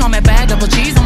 on my bag, of cheese.